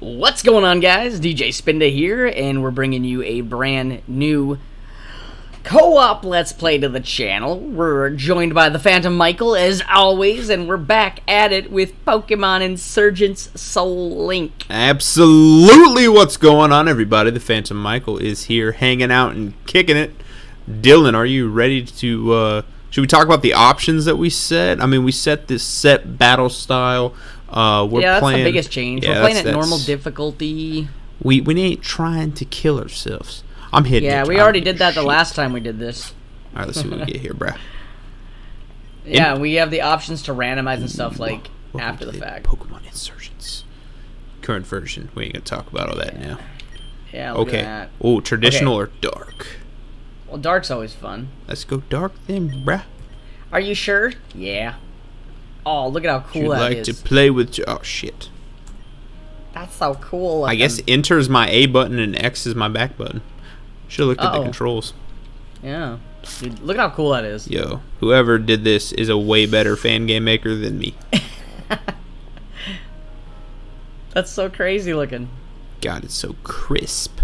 What's going on, guys? DJ Spinda here, and we're bringing you a brand new co-op Let's Play to the channel. We're joined by the Phantom Michael, as always, and we're back at it with Pokemon Insurgence Soul Link. Absolutely what's going on, everybody. The Phantom Michael is here hanging out and kicking it. Dylan, are you ready to, uh, should we talk about the options that we set? I mean, we set this set battle style. Uh, we're yeah, that's playing, the biggest change. Yeah, we're playing at normal difficulty. We, we ain't trying to kill ourselves. I'm hitting Yeah, we already did that the last time we did this. All right, let's see what we get here, bruh. Yeah, we have the options to randomize and stuff like Welcome after to the fact. Pokemon Insurgence. Current version. We ain't gonna talk about all that now. Yeah, look Okay. Oh, traditional or dark? Well, dark's always fun. Let's go dark then, bruh. Are you sure? Yeah. Oh, look at how cool you that like is. to play with? Oh shit. That's so cool. I guess enter is my A button and X is my back button. Should have looked at the controls. Yeah. Dude, look at how cool that is. Yo, whoever did this is a way better fan game maker than me. That's so crazy looking. God, it's so crisp.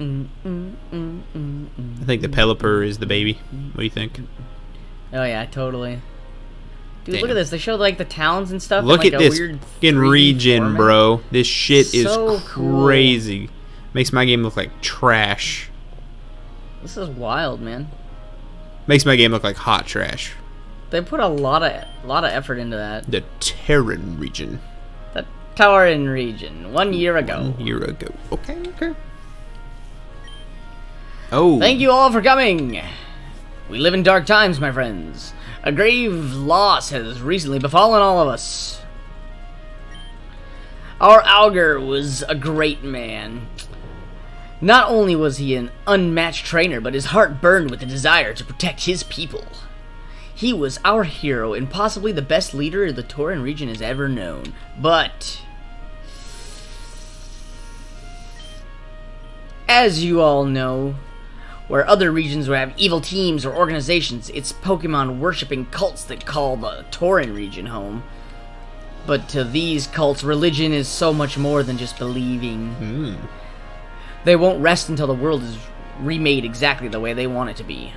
Mm, mm, mm, mm, mm. I think the Pelipper is the baby. What do you think? Oh yeah, totally. Dude, look at this. They showed like the towns and stuff. Look like, at a this weird fucking region, format. bro. This shit is So cool. crazy. Makes my game look like trash. This is wild, man. Makes my game look like hot trash. They put a lot of a lot of effort into that. The Torren region. The Torren region, one year ago. One year ago. Okay, okay. Oh. Thank you all for coming. We live in dark times, my friends. A grave loss has recently befallen all of us. Our Augur was a great man. Not only was he an unmatched trainer, but his heart burned with the desire to protect his people. He was our hero and possibly the best leader the Torren region has ever known. But as you all know, where other regions would have evil teams or organizations, it's Pokemon worshipping cults that call the Torren region home. But to these cults, religion is so much more than just believing. Hmm. They won't rest until the world is remade exactly the way they want it to be.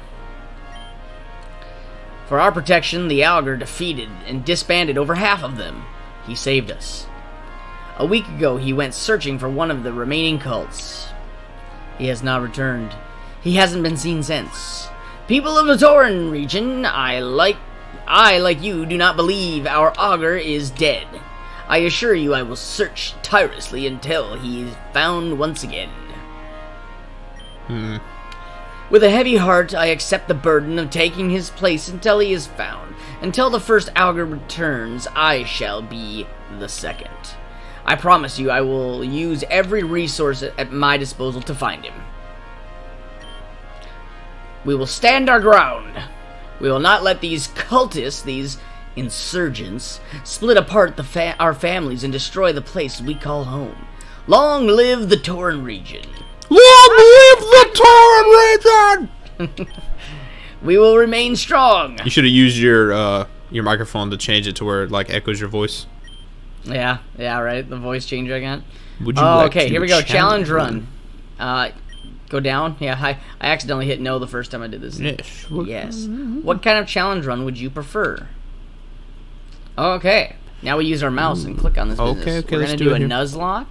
For our protection, the Augur defeated and disbanded over half of them. He saved us. A week ago, he went searching for one of the remaining cults. He has not returned. He hasn't been seen since. People of the Torren region, I like I like you do not believe our augur is dead. I assure you I will search tirelessly until he is found once again. Hmm. With a heavy heart, I accept the burden of taking his place until he is found. Until the first augur returns, I shall be the second. I promise you I will use every resource at my disposal to find him. We will stand our ground. We will not let these cultists, these insurgents, split apart the fa- our families and destroy the place we call home. Long live the Torren region. Long live the Torren region! We will remain strong. You should have used your uh, your microphone to change it to where it like echoes your voice. Yeah, yeah, right. The voice change I got. Would you Oh, like okay. to Here we do a go. Challenge run. Uh, go down. Yeah, I I accidentally hit no the first time I did this. Yes. Yes. What kind of challenge run would you prefer? Okay. Now we use our mouse and click on this Okay, business. okay, We're let's gonna do do, a here. Nuzlocke.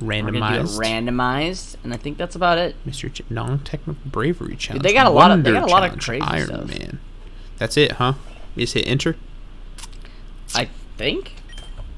We're do it Randomized. randomized, and I think that's about it. Mr. Ch- non-technical bravery challenge. they got a lot of- they got a lot of crazy Iron stuff. Man. That's it, huh? You just hit enter. I think.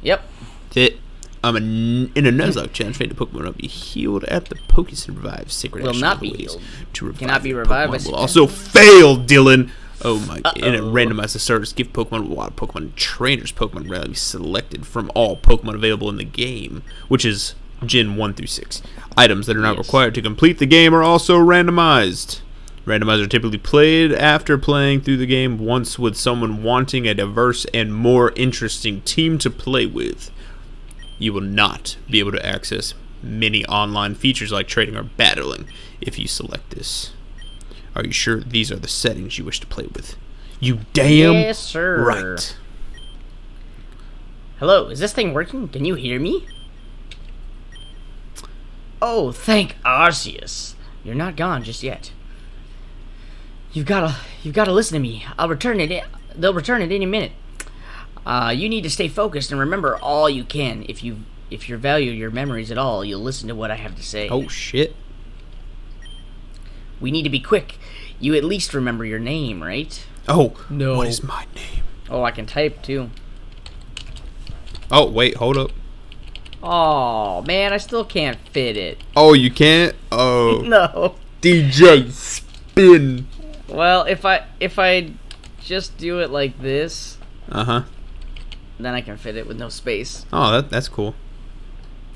Yep. That's it. I'm a n- in a Nuzlocke challenge. Fate the Pokemon will be healed at the Poke Revive. Secret Will action not be healed. To revive Cannot be revived Pokemon will also fail, Dylan. Oh my! And it Uh-oh. randomized the starters. Give Pokemon wild Pokemon trainers. Pokemon rarely selected from all Pokemon available in the game, which is Gen one through six. Items that are not Yes. required to complete the game are also randomized. Randomized are typically played after playing through the game once with someone wanting a diverse and more interesting team to play with. You will not be able to access many online features like trading or battling if you select this. Are you sure these are the settings you wish to play with? You damn Yes, sir. right. Hello, is this thing working? Can you hear me? Oh, thank Arceus. You're not gone just yet. You've gotta, you've gotta listen to me. I'll return it. They'll return it any minute. Uh, you need to stay focused and remember all you can. If you, if you value your memories at all, you'll listen to what I have to say. Oh shit. We need to be quick. You at least remember your name, right? Oh No. What is my name? Oh, I can type too. Oh wait, hold up. Oh man, I still can't fit it. Oh, you can't. Oh, No. DJ spin. Well, if I if I just do it like this, Uh huh. Then I can fit it with no space. Oh, that that's cool.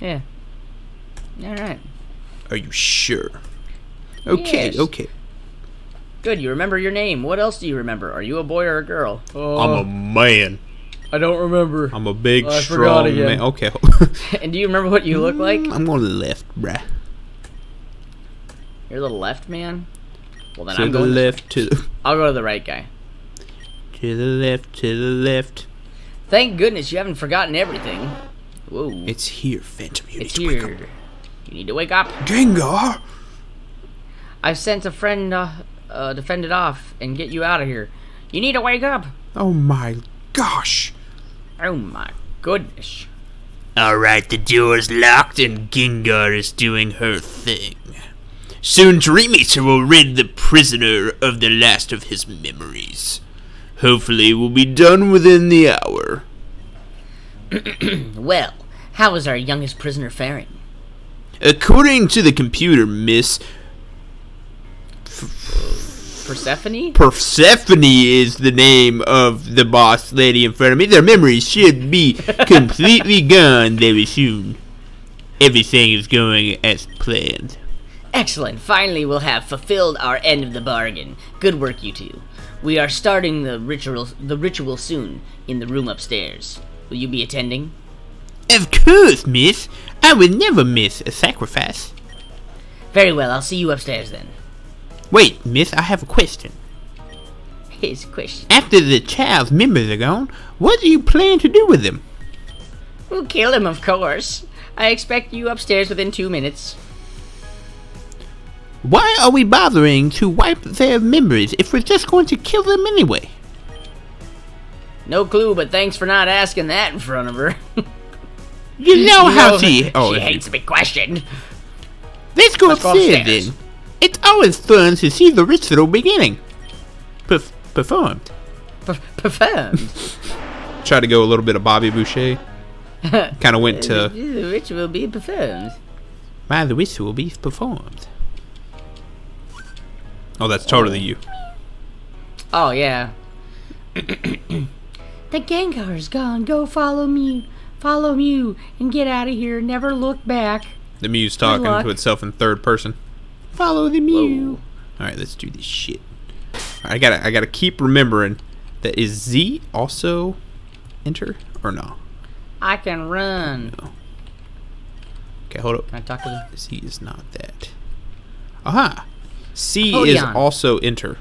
Yeah. All right. Are you sure? Okay, Yes. okay. Good. You remember your name. What else do you remember? Are you a boy or a girl? Oh, I'm a oh. man. I don't remember. I'm a big, Oh, strong man. Okay. and do you remember what you look mm, like? I'm going to the left, bruh. You're the left man. Well, then To I'm the going. left, to the I'll go to the right guy. to the left, to the left. Thank goodness you haven't forgotten everything. Whoa. It's here, Phantom. You It's need to wake here. You need to wake up. up. Gengar. I've sent a friend uh, uh, to fend it off and get you out of here. You need to wake up. Oh my gosh. Oh my goodness. Alright, the door's locked and Gengar is doing her thing. Soon Dreameater will rid the prisoner of the last of his memories. Hopefully, we'll be done within the hour. Well, how is our youngest prisoner faring? According to the computer, Miss Persephone? Persephone is the name of the boss lady in front of me. Their memories should be completely gone very soon. Everything is going as planned. Excellent. Finally, we'll have fulfilled our end of the bargain. Good work, you two. We are starting the ritual, the ritual soon in the room upstairs. Will you be attending? Of course, miss. I would never miss a sacrifice. Very well. I'll see you upstairs then. Wait, miss, I have a question. His question. After the child's memories are gone, what do you plan to do with them? We'll kill him, of course. I expect you upstairs within two minutes. Why are we bothering to wipe their memories if we're just going to kill them anyway? No clue, but thanks for not asking that in front of her. You know You how know, she. Oh, she hates to be questioned. Let's go Let's upstairs then. It's always fun to see the ritual beginning. Perf- performed. Performed. Try to go a little bit of Bobby Boucher. Kind of went to the ritual will be performed. why the ritual will be performed. Oh, that's totally you. Oh yeah. the Gengar is gone. Go follow me. Follow Mew and get out of here. Never look back. The Mew's talking to itself in third person. Follow the Mew. All right, let's do this shit. Right, I gotta, I gotta keep remembering that is Z also enter or no? I can run. Okay, hold up. Can I talk to them? Z is not that. Aha. C is also enter.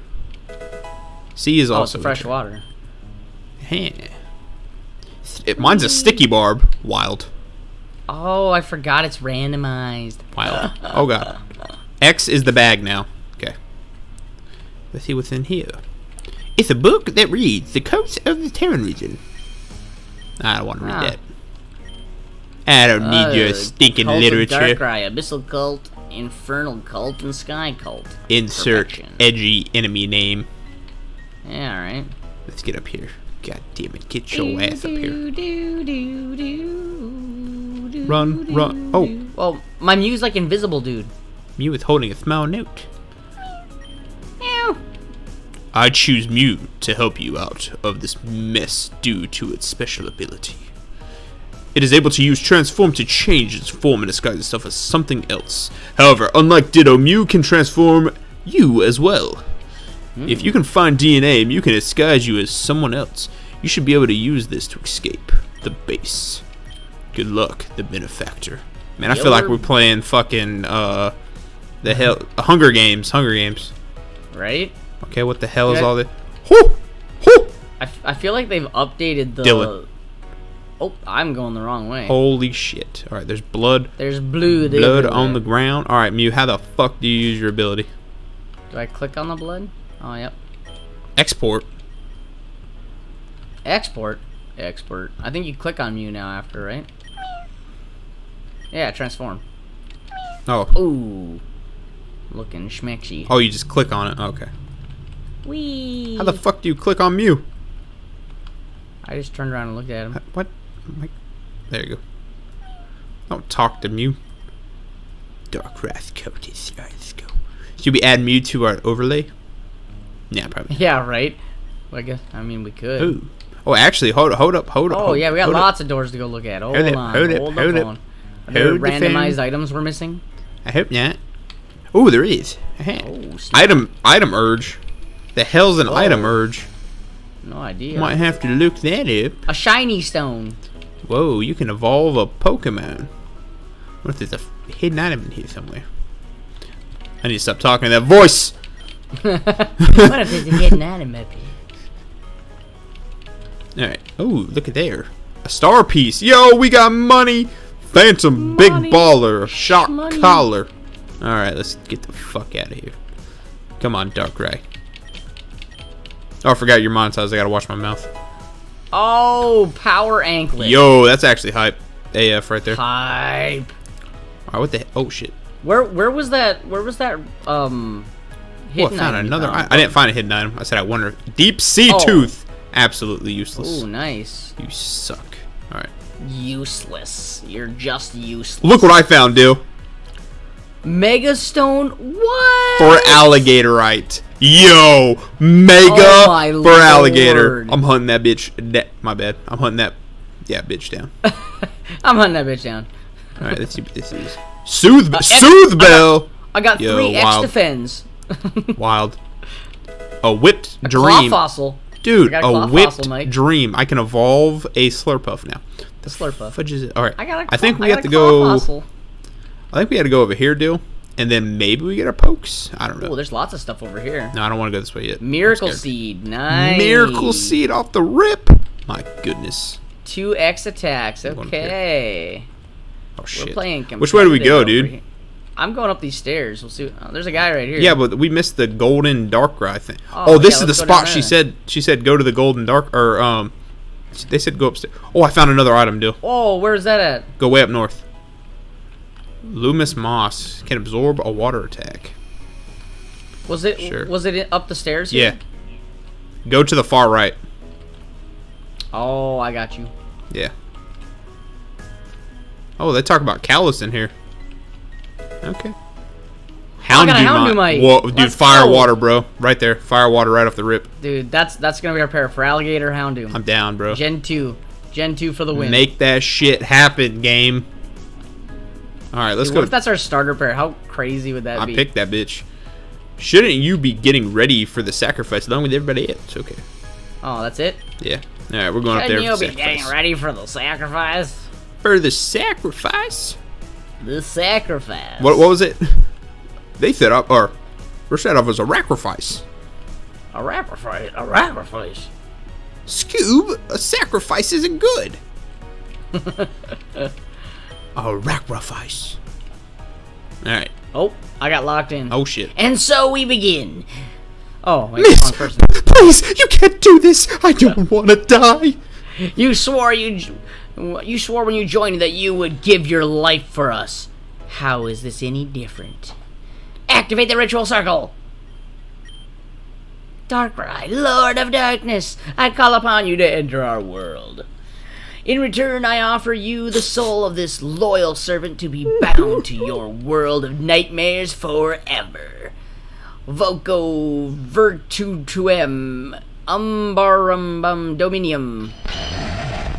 C is Oh, also fresh enter. water. Heh. It- mine's a sticky barb. Wild. Oh, I forgot it's randomized. Wild. Oh god. X is the bag now. Okay. Let's see what's in here. It's a book that reads the coast of the Torren region. I don't want to read Ah. that. I don't need your Uh, stinking literature. Darkrai, Abyssal Cult, Infernal Cult, and Sky Cult. Insert Perfection. edgy enemy name. Yeah, alright. Let's get up here. God damn it. Get your ass up here. Do, do, do, do, do, Run, do, run. Oh. Well, my Mew's like invisible, dude. Mew is holding a small note. Mew. I choose Mew to help you out of this mess due to its special ability. It is able to use Transform to change its form and disguise itself as something else. However, unlike Ditto, Mew can transform you as well. If you can find DNA, Mew can disguise you as someone else. You should be able to use this to escape the base. Good luck, the benefactor. Man, I feel like we're playing fucking uh the hell Hunger Games, Hunger Games. Right? Okay, what the hell is all this? Whoo! Whoo! I, f- I feel like they've updated the Dylan. Oh, I'm going the wrong way. Holy shit. Alright, there's blood. There's blue. Blood on the ground. Alright, Mew, how the fuck do you use your ability? Do I click on the blood? Oh, yep. Export. Export. Export. I think you click on Mew now after, right? Yeah, transform. Oh. Ooh. Looking schmexy. Oh, you just click on it. Okay. Wee. How the fuck do you click on Mew? I just turned around and looked at him. What? Like, there you go. Don't talk to Mew. Dark Wrath Coatis. Alright, let's go. Should we add Mew to our overlay? Yeah, probably. Yeah, right. Well, I guess. I mean, we could. Ooh. Oh, actually, hold up, hold up, hold up. Oh hold- yeah, we got hold up. lots of doors to go look at. Hold, Hold up, on, hold up, hold, hold up. Are there Hold the randomized phone. items we're missing? I hope not. Oh, there is. Oh. Item, item urge. The hell's an Oh. item urge? no idea. Might have to look that up. A shiny stone. Whoa, you can evolve a Pokemon. What if there's a hidden item in here somewhere? I need to stop talking to that voice. what if there's a hidden item up here? All right. Oh, look at there. A star piece. Yo, we got money. Phantom Money. big baller. Shock Money. collar. All right, let's get the fuck out of here. Come on, Darkrai. Oh, I forgot you're monetized. I gotta watch my mouth. Oh, power anklet. Yo, that's actually hype. AF right there. Hype. right, what the? Oh shit. Where where was that? Where was that? Um. Oh, I Hidden found item another. I, found? I didn't find a hidden item. I said I wonder. Deep sea Oh. tooth. Absolutely useless. Oh, nice. You suck. All right. Useless. You're just useless. Look what I found, dude. Mega stone. What? For alligatorite. Yo, mega Oh for alligator. lord. I'm hunting that bitch. My bad. I'm hunting that. Yeah, bitch down. I'm hunting that bitch down. All right, let's see what this is. Soothe, uh, X- soothe bell. I got Yo, three X wild. defends. Wild. A whipped Claw dream, fossil. dude. I a A whipped fossil, dream. I can evolve a Slurpuff now. The Slurpuff. It? All right. I got a I think we I have to go. Fossil. I think we had to go over here, Dill, and then maybe we get our pokes. I don't know. There's lots of stuff over here. no, I don't want to go this way yet. Miracle seed. Nice. Miracle seed off the rip. My goodness. Two X attacks. Okay. Oh shit. We're playing Which way do we go, dude? here. I'm going up these stairs. We'll see. Oh, there's a guy right here. Yeah, but we missed the golden dark darkrai thing. Oh, Oh, this yeah, is the let's go down spot she said. She said go to the golden dark or um. They said go upstairs. Oh, I found another item, dude. Oh, where's that at? Go way up north. Luminous Moss can absorb a water attack. Was it? Sure. Was it up the stairs? Yeah. Go to the far right. Oh, I got you. Yeah. Oh, they talk about Callus in here. Okay. A Houndoom, Houndoom, Whoa, dude, Let's fire go. water, bro. Right there. Fire water right off the rip. Dude, that's that's gonna be our pair for alligator houndoom. I'm down, bro. Gen two, Gen two for the win. Make that shit happen, game. All right, let's Dude, go. what if that's our starter pair? How crazy would that I be? I picked that bitch. Shouldn't you be getting ready for the sacrifice along with everybody else? Okay. Oh, that's it. Yeah. All right, we're going up there. Shouldn't you for be the getting ready for the sacrifice? For the sacrifice. The sacrifice. What? What was it? They set up, or we're set up as a sacrifice. A sacrifice. A sacrifice. Scoob, a sacrifice isn't good. a sacrifice. All right. Oh, I got locked in. Oh shit. And so we begin. Oh, wait, Miss, wrong person. please, you can't do this. I don't want to die. You swore you, you swore when you joined that you would give your life for us. How is this any different? Activate the ritual circle. Darkrai, Lord of Darkness, I call upon you to enter our world. In return, I offer you the soul of this loyal servant to be bound to your world of nightmares forever. Voco virtutuem umbarumbum dominium.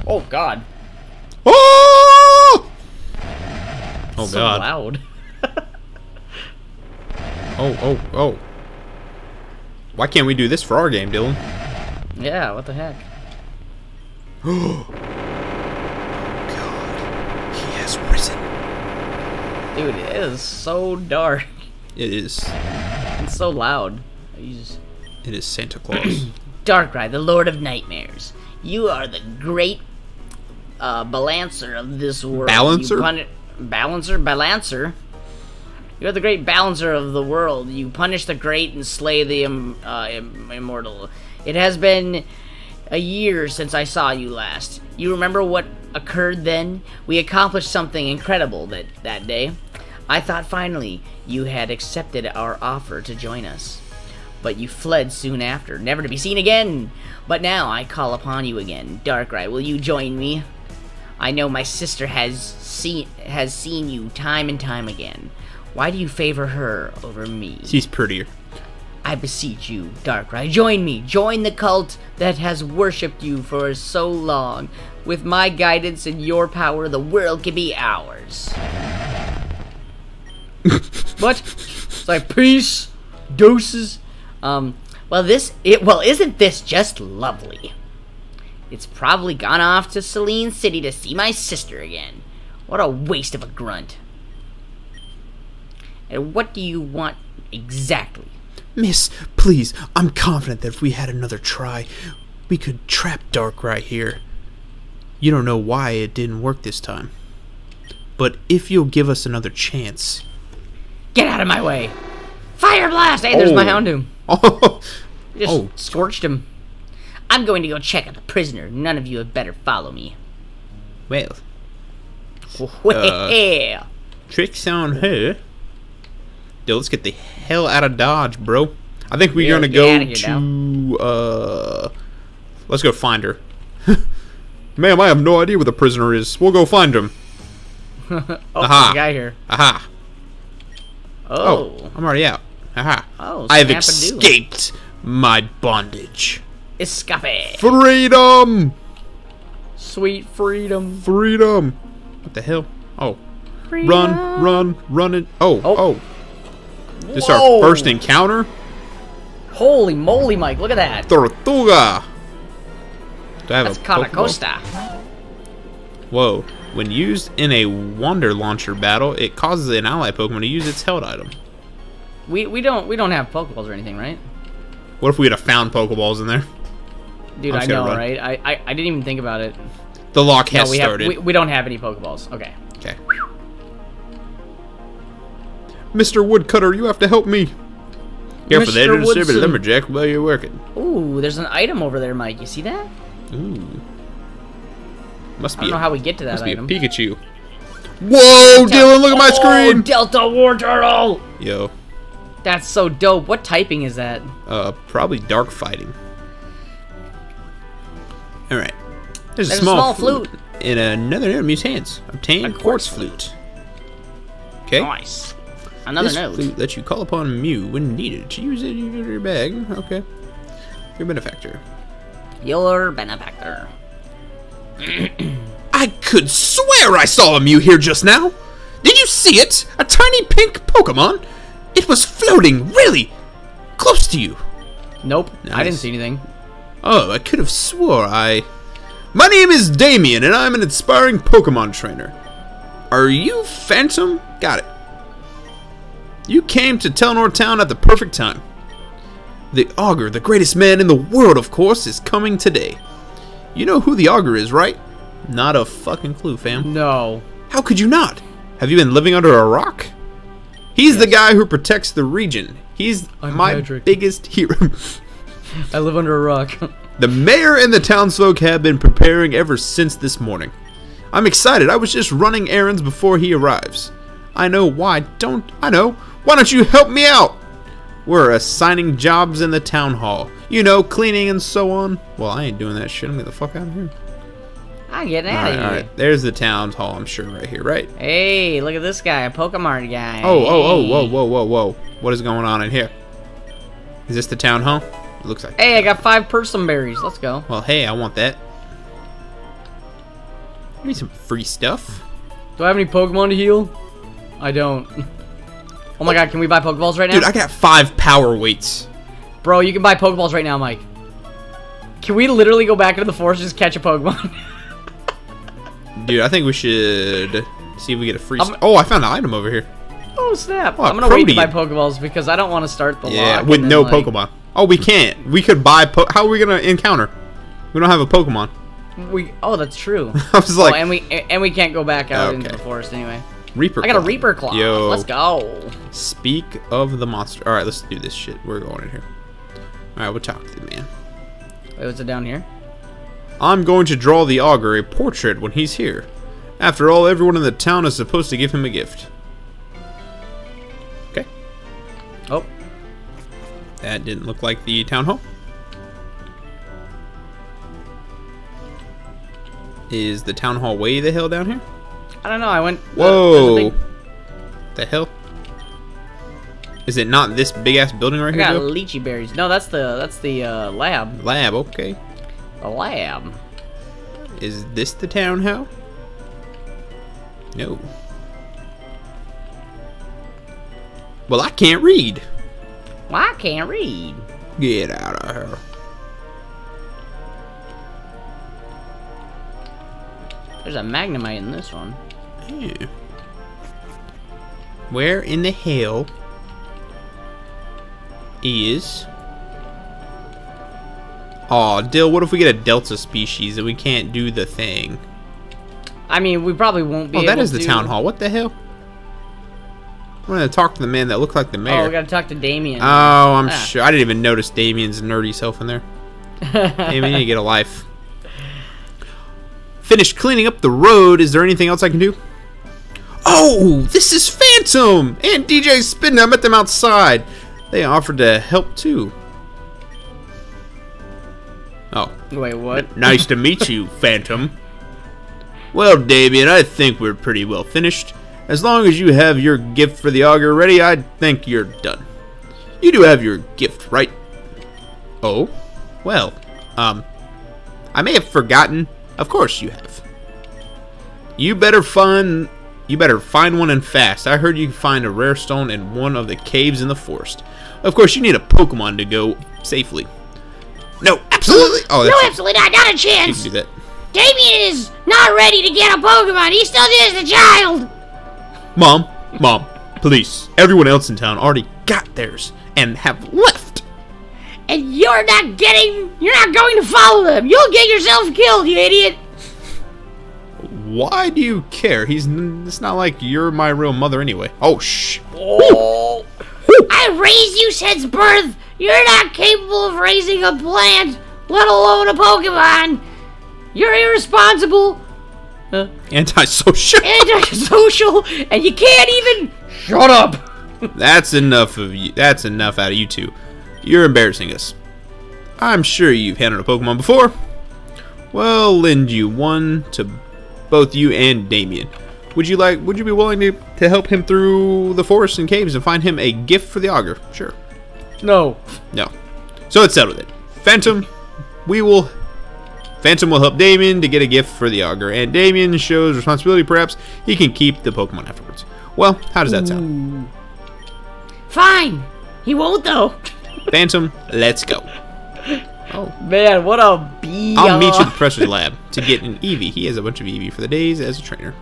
Oh God! Oh! Oh so god. loud. Oh, oh, oh. Why can't we do this for our game, Dylan? yeah, what the heck? He has risen. Dude, it is so dark. It is. It's so loud. Just... It is Santa Claus. Darkrai, the Lord of Nightmares. You are the great uh, balancer of this world. Balancer? You balancer? Balancer? You're the great balancer of the world. You punish the great and slay the Im- uh, Im- immortal. It has been a year since I saw you last. You remember what occurred then? We accomplished something incredible that, that day. I thought finally you had accepted our offer to join us. But you fled soon after, never to be seen again. But now I call upon you again. Darkrai, will you join me? I know my sister has seen has seen you time and time again. Why do you favor her over me? She's prettier. I beseech you, Darkrai, join me. Join the cult that has worshipped you for so long. With my guidance and your power, the world can be ours. what? It's like peace, doses. Um. Well, this it. Well, isn't this just lovely? It's probably gone off to Selene City to see my sister again. What a waste of a grunt. And what do you want exactly? Miss, please, I'm confident that if we had another try, we could trap Dark right here. You don't know why it didn't work this time. But if you'll give us another chance. Get out of my way! Fire blast! Hey, there's my Oh. Houndoom. Oh, Just Oh. scorched him. I'm going to go check on the prisoner. None of you had better follow me. well, Well, uh, tricks on her. Yo, let's get the hell out of Dodge, bro. I think we're Yeah, gonna go here to uh let's go find her. Ma'am, I have no idea where the prisoner is. We'll go find him. oh, Aha. guy here. Aha. Oh, Oh, I'm already out. Aha. Oh, I have escaped my bondage. escape! Freedom! Sweet freedom. Freedom! What the hell? Oh. freedom. Run, run, run it. Oh, Oh. oh. This is our first encounter. Holy moly, Mike! Look at that. Tortuga! Do I have That's a? Carracosta. Whoa. When used in a Wonder Launcher battle, it causes an ally Pokemon to use its held item. We we don't we don't have Pokeballs or anything, right? What if we had a found Pokeballs in there? Dude, I know, right? I, I I didn't even think about it. The lock has no, we started. have we, we don't have any Pokeballs. Okay. Okay. Mr. Woodcutter, you have to help me. Careful, there Mr. to distribute Woodson. lumberjack while you're working. Ooh, there's an item over there, Mike. You see that? Ooh. Must be I be don't know a, how we get to that must be a item. Pikachu. Whoa, Dylan, look at my screen! Oh, screen! Delta Wartortle. Yo, That's so dope. What typing is that? uh, probably dark fighting. Alright. There's, There's a small, flute. flute. in another enemy's hands. Obtain A quartz quartz flute. Okay. Nice. Another this note. flute lets you call upon Mew when needed. To use it in your bag. Okay. Your benefactor. Your benefactor. I could swear I saw a Mew here just now. Did you see it? A tiny pink Pokemon. It was floating really close to you. Nope. I didn't see anything. Oh, I could have swore I. My name is Damien, and I'm an inspiring Pokemon trainer. Are you Phantom? Got it. You came to Telnor Town at the perfect time. The Augur, the greatest man in the world, of course, is coming today. You know who the Augur is, right? Not a fucking clue, fam. No. How could you not? Have you been living under a rock? He's the guy who protects the region. He's I'm my Patrick. biggest hero. I live under a rock. The mayor and the townsfolk have been preparing ever since this morning. I'm excited. I was just running errands before he arrives. I know why. Don't I know? Why don't you help me out? We're assigning jobs in the town hall. You know, cleaning and so on. Well, I ain't doing that shit. I'm getting the fuck out of here. I'm getting out Alright, of here. alright. There's the town hall, I'm sure, right here, right? Hey, look at this guy, a Pokemon guy. Oh, oh, oh, whoa, whoa, whoa, whoa. What is going on in here? Is this the town hall? It looks like. Hey, I got five Persim berries. Let's go. Well, hey, I want that. Give me some free stuff. Do I have any Pokemon to heal? I don't. Oh my god, can we buy Pokeballs right now? Dude, I got five power weights. Bro, you can buy Pokeballs right now, Mike. Can we literally go back into the forest and just catch a Pokemon? Dude, I think we should see if we get a free. Oh, I found an item over here. oh snap! Oh, I'm gonna wait to buy Pokeballs because I don't want to start the Yeah, with no like- Pokemon. Oh, we can't. We could buy. Po- How are we gonna encounter? We don't have a Pokemon. We oh, that's true. I was oh, like, and we and we can't go back out into the forest anyway. Reaper. I got a Reaper claw. Yo. Let's go. Speak of the monster. All right, let's do this shit. We're going in here. All right, we'll talk to the man. Wait, what's it down here? I'm going to draw the augur a portrait when he's here. After all, everyone in the town is supposed to give him a gift. Okay. Oh, That didn't look like the town hall. Is the town hall way the hell down here? I don't know. I went. uh, Whoa! a big- The hell? Is it not this big ass building right I here? got Joe? Liechi berries. No, that's the that's the uh, lab. Lab, okay. The lab. Is this the town hall? No. Well, I can't read. Well, I can't read. Get out of here. There's a magnemite in this one. Yeah. Where in the hell is... Aw, Dill, what if we get a Delta species and we can't do the thing? I mean, we probably won't be. Oh, that is the to- town hall. What the hell? I'm gonna talk to the man that looked like the mayor. Oh, we gotta talk to Damien. Oh, I'm Ah. sure. I didn't even notice Damien's nerdy self in there. Damien, you need to get a life. Finished cleaning up the road. Is there anything else I can do? Oh, this is Phantom and DJ Spin. I met them outside. They offered to help too. Oh, Wait, what? nice to meet you, Phantom. Well, Damien, I think we're pretty well finished. As long as you have your gift for the augur ready, I think you're done. You do have your gift, right? Oh? Well, um, I may have forgotten. Of course you have. You better find you better find one and fast. I heard you can find a rare stone in one of the caves in the forest. Of course, you need a Pokemon to go safely. No, absolutely. Oh, No, absolutely not. Not a you chance. can do that. Damien is not ready to get a Pokemon. He's still just a child. Mom, mom, police. Everyone else in town already got theirs and have left. And you're not getting. You're not going to follow them. You'll get yourself killed, you idiot. Why do you care? He's. It's not like you're my real mother anyway. Oh shh. Oh, I raised you since birth. You're not capable of raising a plant, let alone a Pokemon. You're irresponsible, Antisocial. antisocial, and you can't even. shut up. That's enough of you. That's enough out of you two. You're embarrassing us. I'm sure you've handled a Pokemon before. Well, lend you one to both you and Damien. Would you like? Would you be willing to to help him through the forests and caves and find him a gift for the augur? Sure. No. No. So it's settled then. Phantom, we will. Phantom will help Damien to get a gift for the augur, and Damien shows responsibility. Perhaps he can keep the Pokemon afterwards. Well, how does that sound? Fine. He won't though. Phantom, let's go. Oh, Man, what a bee. I'll meet you at the professor's lab to get an Eevee. He has a bunch of Eevee for the days as a trainer.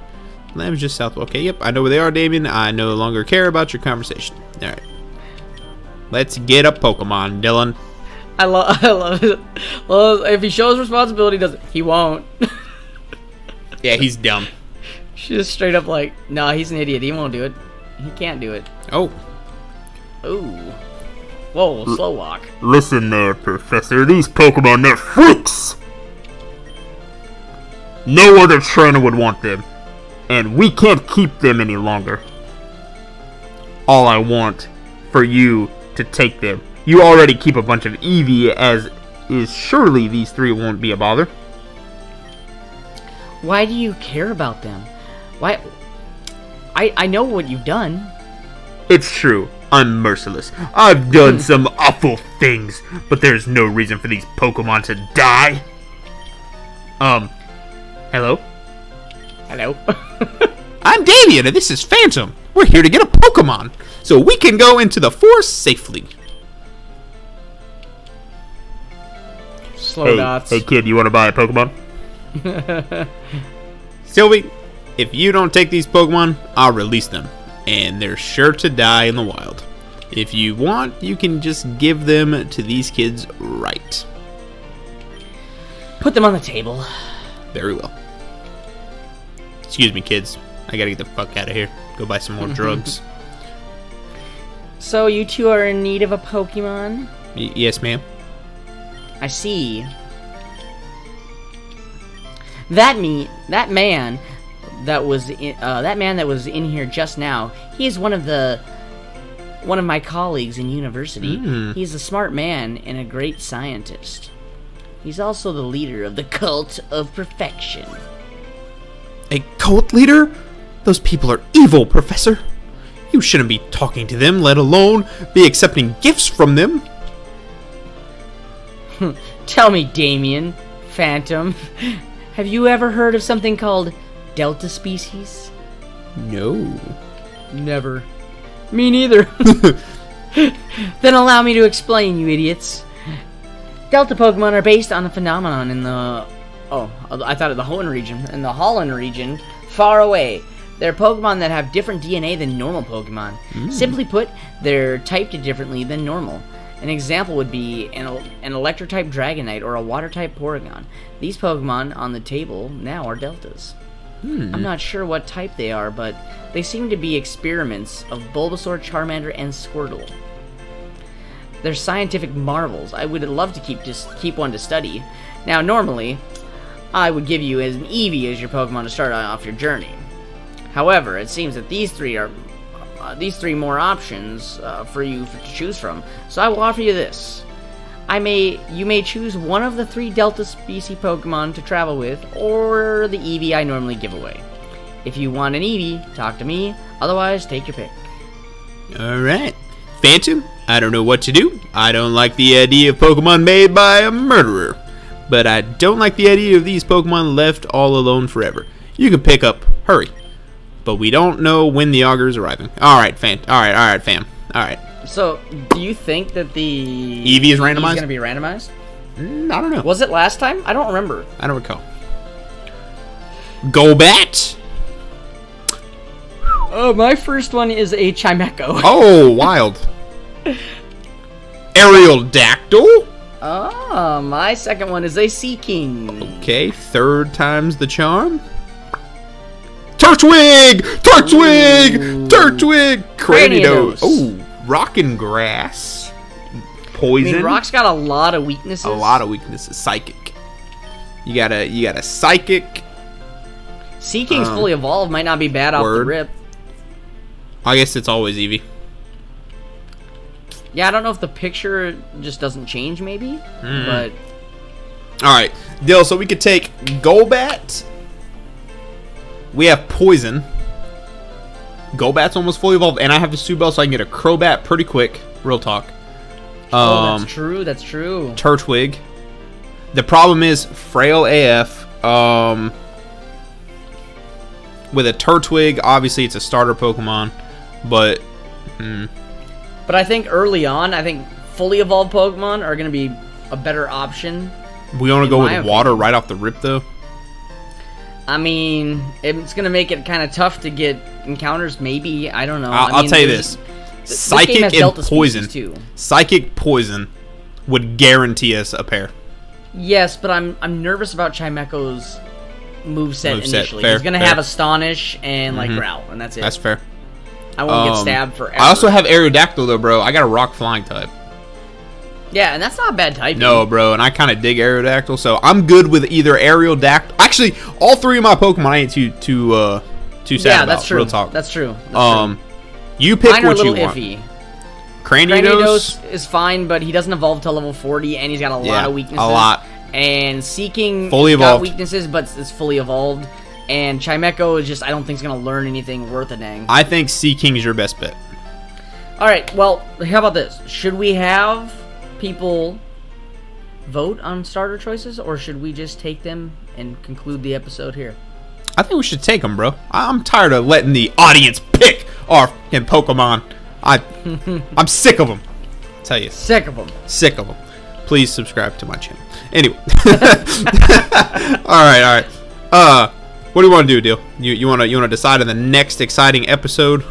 Lab's just south. Okay, yep, I know where they are, Damien. I no longer care about your conversation. All right, let's get a Pokemon, Dylan. I love. I love it. Well, if he shows responsibility, doesn't he? Won't. Yeah, he's dumb. She's just straight up like, nah, he's an idiot. He won't do it. He can't do it. Oh, Ooh. Whoa, slow walk. Listen there, Professor. These Pokemon, they're freaks! No other trainer would want them. And we can't keep them any longer. All I want for you to take them. You already keep a bunch of Eevee, as is surely these three won't be a bother. Why do you care about them? Why? I I know what you've done. It's true. I'm merciless. I've done some awful things, but there's no reason for these Pokemon to die. Um, hello? Hello. I'm Damien, and this is Phantom. We're here to get a Pokemon, so we can go into the forest safely. slow Hey, dots. hey kid, you want to buy a Pokemon? Sylvie, if you don't take these Pokemon, I'll release them, and they're sure to die in the wild. If you want, you can just give them to these kids right. Put them on the table. Very well. Excuse me, kids. I gotta get the fuck out of here. Go buy some more drugs. So you two are in need of a Pokemon? Y- yes, ma'am. I see. That me, that man, that was in, uh, that man that was in here just now. He is one of the one of my colleagues in university. Mm. He's a smart man and a great scientist. He's also the leader of the cult of perfection. A cult leader? Those people are evil, Professor. You shouldn't be talking to them, let alone be accepting gifts from them. Tell me, Damien, Phantom, have you ever heard of something called Delta species? No. Never. Me neither. then allow me to explain, you idiots. Delta Pokemon are based on a phenomenon in the. Oh, I thought of the Hoenn region. In the Holon region, far away. They're Pokemon that have different DNA than normal Pokemon. Mm. Simply put, they're typed differently than normal. An example would be an, an electric type Dragonite or a water type Porygon. These Pokemon on the table now are Deltas. I'm not sure what type they are, but they seem to be experiments of Bulbasaur, Charmander, and Squirtle. They're scientific marvels. I would love to keep just keep one to study. Now, normally, I would give you as an Eevee as your Pokemon to start off your journey. However, it seems that these three are uh, these three more options uh, for you to choose from. So I will offer you this. I may you may choose one of the three Delta species Pokemon to travel with, or the Eevee I normally give away. If you want an Eevee, talk to me. Otherwise, take your pick. Alright. Phantom, I don't know what to do. I don't like the idea of Pokemon made by a murderer. But I don't like the idea of these Pokemon left all alone forever. You can pick up. Hurry. But we don't know when the auger is arriving. Alright, fam. Alright, alright, fam. Alright. So, do you think that the Eevee is randomized? going to be randomized? Mm, I don't know. Was it last time? I don't remember. I don't recall. Golbat! Oh, my first one is a Chimecho. Oh, wild. Aerodactyl? Ah, my second one is a Seaking. Okay, third time's the charm. Turtwig! Turtwig! Turtwig! Cranidos! Cranidos. Oh, Rockin' Grass. I Poison. mean, Rock's got a lot of weaknesses. a lot of weaknesses. Psychic. You got a you got a psychic. Seaking's um, fully evolved might not be bad off the rip. I guess it's always Eevee. Yeah, I don't know if the picture just doesn't change, maybe. Hmm. But All right, Dill. So we could take Golbat. We have Poison. Golbat's almost fully evolved, and I have the Soothe Bell, so I can get a Crobat pretty quick. Real talk. oh, Um, that's true. That's true. Turtwig. The problem is frail AF. Um, with a Turtwig, obviously it's a starter Pokemon, but But I think early on, I think fully evolved Pokemon are going to be a better option. we want to go with my water right off the rip, though. I mean, it's going to make it kind of tough to get encounters. Maybe I don't know. I'll, I I'll tell you this: th- this Psychic game and Poison. too. Psychic Poison would guarantee us a pair. Yes, but I'm I'm nervous about Chimecho's moveset Moveset, initially. fair, He's going to have Astonish and like Mhm. Growl, and that's it. That's fair. I won't get Um, stabbed forever. I also have Aerodactyl though, bro. I got a rock flying type. Yeah, and that's not a bad type. No, bro, and I kind of dig Aerodactyl, so I'm good with either Aerodactyl. Actually, all three of my Pokemon I ain't too too uh too sad yeah, about. that's true. Real talk. That's true. That's um, you true. pick Mine what you want. iffy. Cranidos, Granidos is fine, but he doesn't evolve till level 40, and he's got a yeah, lot of weaknesses. a lot. And Seaking Fully got evolved. weaknesses, but is fully evolved. And Chimecho is just, I don't think he's going to learn anything worth a dang. I think Seaking is your best bet. Alright, well, how about this? Should we have people vote on starter choices, or should we just take them and conclude the episode here? I think we should take them, bro. I- I'm tired of letting the audience pick our fucking Pokemon. I, I'm sick of them. tell you, Sick of them. sick of them. Please subscribe to my channel. Anyway, all right, all right. Uh, what do you want to do, Deal? You you want to you want to decide on the next exciting episode?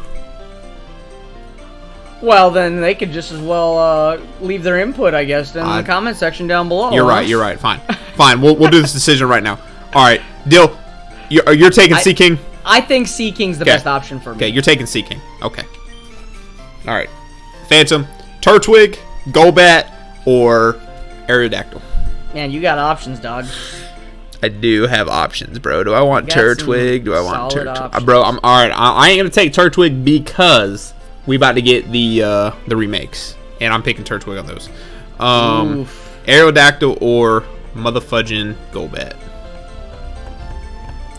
Well, then they could just as well uh, leave their input, I guess, in I- the comment section down below. You're right. You're right. Fine. Fine. We'll we'll do this decision right now. All right. Dill, you're, you're taking Seaking. I think Seaking's the Okay. best option for me. Okay, you're taking Seaking. Okay. All right. Phantom, Turtwig, Golbat, or Aerodactyl. Man, you got options, dog. I do have options, bro. Do I want You got some Turtwig? Do I want Turtwig? Uh, options. bro, I'm all right. I, I ain't gonna take Turtwig because we about to get the uh, the remakes, and I'm picking Turtwig on those. Um, Oof. Aerodactyl or motherfudging Golbat.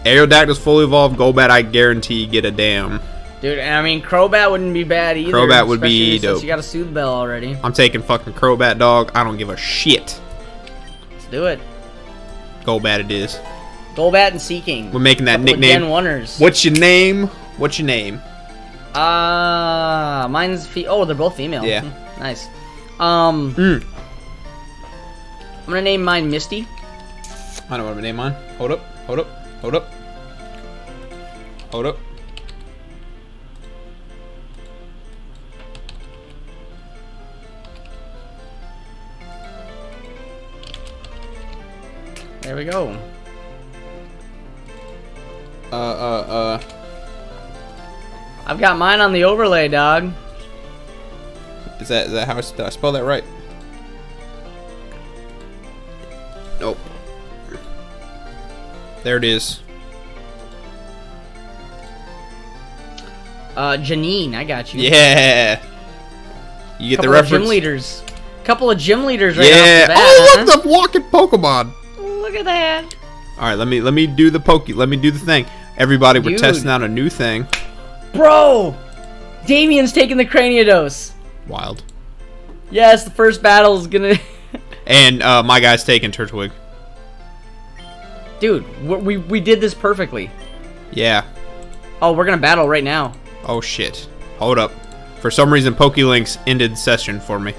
Aerodactyl's fully evolved. Golbat, I guarantee you get a damn. Dude, I mean, Crobat wouldn't be bad either. Crobat would be dope. You got a Soothe Bell already. I'm taking fucking Crobat, dog. I don't give a shit. Let's do it. Golbat it is. Golbat and Seaking. We're making that Couple nickname. Gen. What's your name? What's your name? Uh, mine's fe- oh, they're both female. Yeah. Hmm, nice. Um, Mm. I'm gonna name mine Misty. I don't I'm gonna name mine. Hold up, hold up, hold up. Hold up. There we go. Uh, uh, uh. I've got mine on the overlay, dog. Is that, is that how I, did I spell that right? Nope. There it is. Uh, Janine, I got you. Yeah. You get Couple the of gym leaders. Couple of gym leaders right yeah. bat. oh, huh? look, the walking Pokemon. Look at that. All right, let me let me do the poke. Let me do the thing. Everybody, we're Dude. testing out a new thing. Bro! Damien's taking the Cranidos. Wild. Yes, the first battle is gonna. And uh, my guy's taking Turtwig. Dude, we, we, we did this perfectly. Yeah. Oh, we're gonna battle right now. Oh shit. Hold up. For some reason, PokeLinks ended session for me.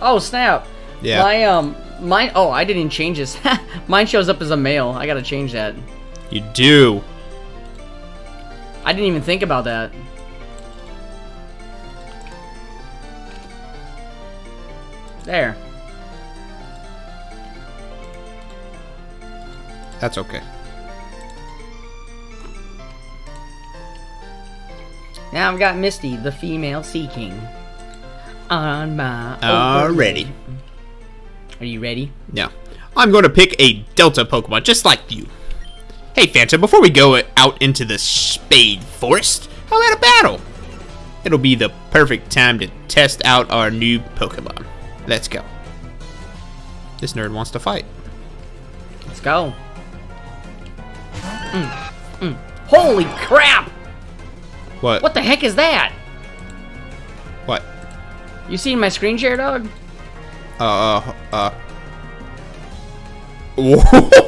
Oh, snap. Yeah. My, um, mine. Oh, I didn't change this. mine shows up as a male. I gotta change that. You do. I didn't even think about that. There. That's okay. Now I've got Misty, the female Seaking. On my. Already. Are you ready? Now, I'm going to pick a Delta Pokemon just like you. Hey, Phantom, before we go out into the Spade Forest, how about a battle? It'll be the perfect time to test out our new Pokemon. Let's go. This nerd wants to fight. Let's go. Mm, mm. Holy crap! What? What the heck is that? What? You seen my screen share, dog? Uh, uh, uh.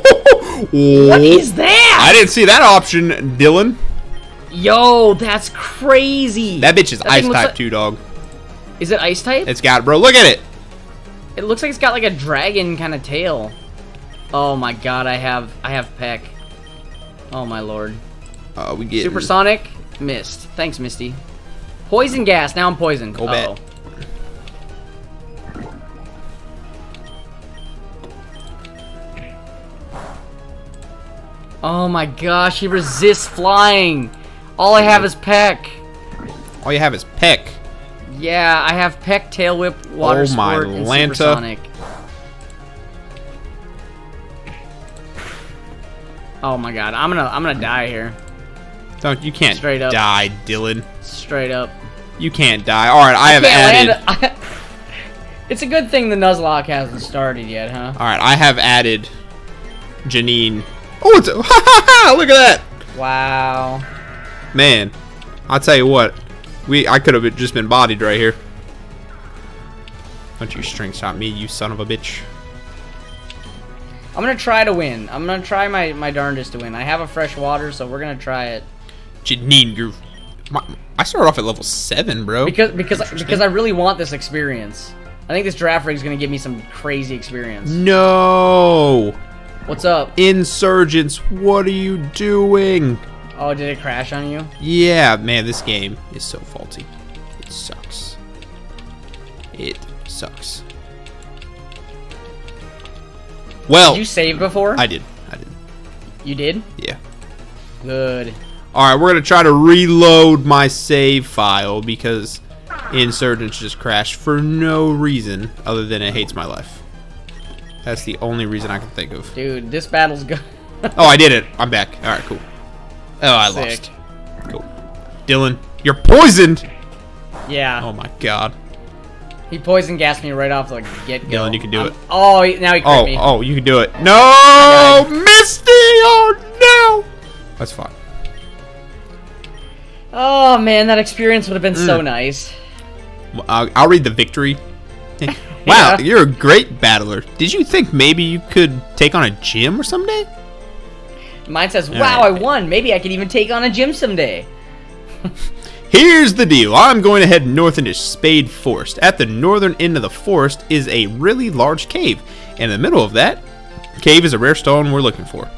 What what is that? I didn't see that option, Dylan. Yo, that's crazy. That bitch is That ice type like- too, dog. Is it ice type? It's got, bro. Look at it. It looks like it's got like a dragon kind of tail. Oh my god, I have I have Peck. Oh my lord. Uh, we get Supersonic, missed. Thanks, Misty. Poison gas. Now I'm poisoned. Go back. Oh my gosh, he resists flying. All I have is Peck. All you have is Peck. Yeah, I have Peck, Tail Whip, Water Oh my Sport, and Lanta. Supersonic. Oh my god, I'm gonna I'm gonna die here. Don't you can't Straight up. die, Dylan. Straight up. You can't die. All right, I, have Can't added. it's a good thing the Nuzlocke hasn't started yet, huh? All right, I have added Janine. Oh, it's a, look at that, Wow. man. I'll tell you what, we I could have just been bodied right here. Don't you string shot me, you son of a bitch. I'm gonna try to win. I'm gonna try my, my darndest to win. I have a fresh water, so we're gonna try it. Janine, you're. My, I started off at level seven, bro. Because because because I really want this experience. I think this draft rig is gonna give me some crazy experience. no, What's up? Insurgence, what are you doing? Oh, did it crash on you? Yeah, man, this game is so faulty. It sucks. It sucks. Well, Did you save before? I did. I did. You did? Yeah. Good. Alright, we're going to try to reload my save file because Insurgence just crashed for no reason other than it hates my life. That's the only reason I can think of. Dude, this battle's good. Oh, I did it. I'm back. Alright, cool. Oh, I Sick. lost. Cool. Dylan, you're poisoned! yeah. Oh my god. He poison gassed me right off the get go. Dylan, you can do it. Oh, now he Oh, me. oh, you can do it. No! Misty! Oh, no! That's fine. Oh, man, that experience would have been Mm. so nice. I'll, I'll read the victory. wow, Yeah. you're a great battler. Did you think maybe you could take on a gym or someday? Mine says, wow, I won. Maybe I could even take on a gym someday. Here's the deal. I'm going to head north into Spade Forest. At the northern end of the forest is a really large cave. and In the middle of that cave is a rare stone we're looking for.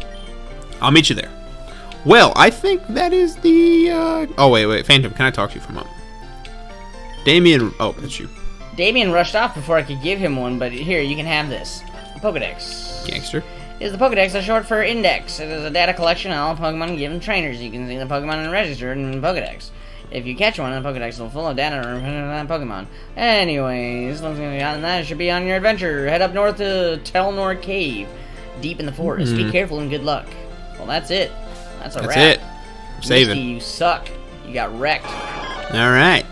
I'll meet you there. Well, I think that is the. Uh... Oh wait, wait, Phantom. Can I talk to you for a moment? Damien. Oh, that's you, Damien rushed off before I could give him one, but here, you can have this. A Pokedex. gangster. Is the Pokedex a short for Index? It is a data collection of all Pokemon given trainers. You can see the Pokemon and registered in Pokedex. If you catch one, the Pokedex will full of data on that Pokemon. Anyways, looks like that should be on your adventure. Head up north to Telnor Cave, deep in the forest. Be hmm. careful and good luck. Well, that's it. That's a That's wrap. it. Saving. Misty, you suck. You got wrecked. All right.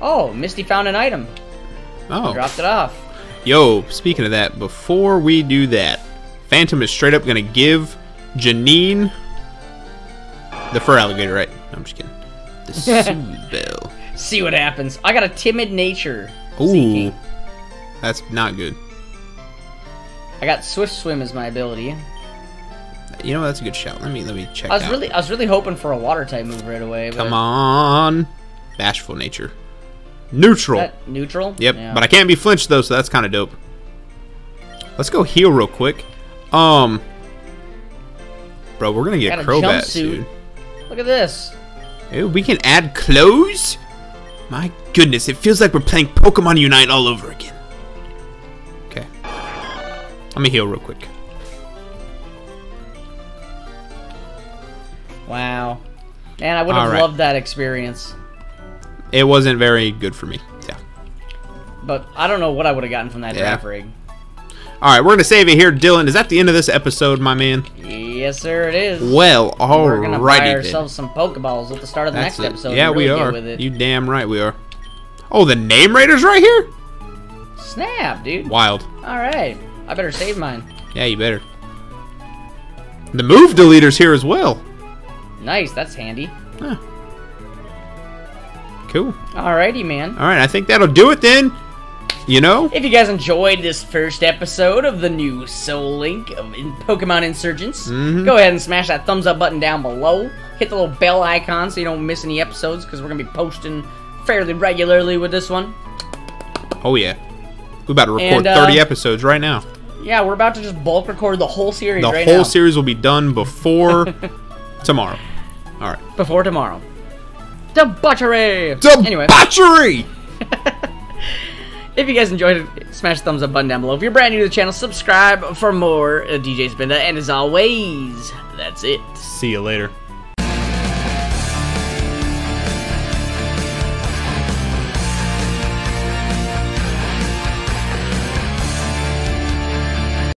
Oh, Misty found an item. Oh, Dropped it off. yo. Speaking of that, before we do that, Phantom is straight up gonna give Janine the fur alligator, right? No, I'm just kidding. The soothe bell. See what happens. I got a timid nature. Ooh, Seaking. that's not good. I got swift swim as my ability. You know that's a good shout. Let me let me check. I was out. really I was really hoping for a water type move right away. Come on, bashful nature, neutral. That neutral. Yep, Yeah. but I can't be flinched though, so that's kind of dope. Let's go heal real quick. Um, bro, we're gonna get Got a Crobats, jumpsuit. dude. Look at this. Ooh, we can add clothes. My goodness, it feels like we're playing Pokemon Unite all over again. Okay, let me heal real quick. Wow. Man, I would have Alright. loved that experience. It wasn't very good for me. Yeah. But I don't know what I would have gotten from that Yeah. draft rig. All right, we're gonna save it here, Dylan. Is that the end of this episode, my man? Yes, sir, it is. Well, We're gonna buy alrighty then. ourselves some Pokeballs at the start of the That's next it. episode. Yeah, and we are. With it. You damn right we are. Oh, the name raters right here. Snap, dude. Wild. All right. I better save mine. Yeah, you better. The move deleter's here as well. Nice. That's handy. Huh. Cool. Alrighty, man. All right, I think that'll do it then. You know? If you guys enjoyed this first episode of the new Soul Link of in Pokemon Insurgence, Mhm. go ahead and smash that thumbs up button down below. Hit the little bell icon so you don't miss any episodes because we're going to be posting fairly regularly with this one. Oh yeah. We're about to record And, uh, 30 episodes right now. Yeah, we're about to just bulk record the whole series The right whole now. series will be done before tomorrow. All right. before tomorrow. Debauchery! Anyway, Debauchery! if you guys enjoyed it, smash the thumbs up button down below. If you're brand new to the channel, subscribe for more uh, DJ Spinda. And as always, that's it. See you later.